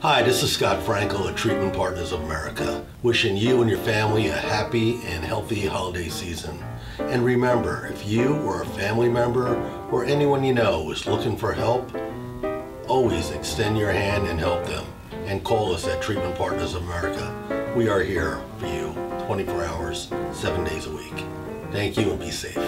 Hi, this is Scott Frankel at Treatment Partners of America, wishing you and your family a happy and healthy holiday season. And remember, if you or a family member or anyone you know is looking for help, always extend your hand and help them. And call us at Treatment Partners of America. We are here for you 24 hours, 7 days a week. Thank you and be safe.